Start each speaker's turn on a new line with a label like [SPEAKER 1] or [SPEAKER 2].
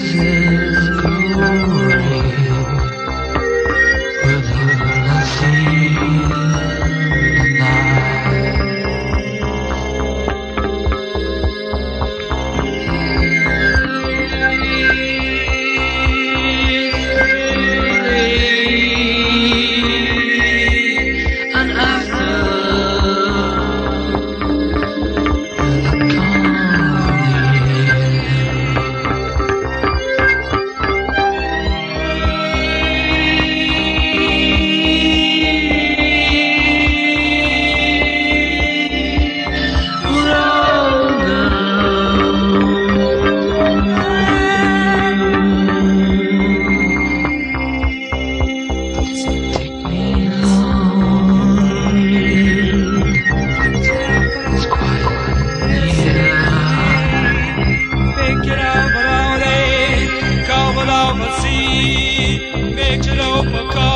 [SPEAKER 1] you. Make it open.